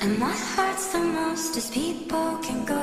And what hurts the most is people can go.